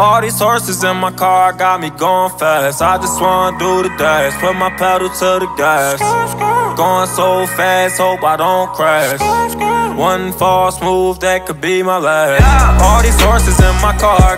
All these horses in my car got me going fast. I just wanna do the dash, put my pedal to the gas. Going so fast, hope I don't crash. One false move that could be my last. All these horses in my car.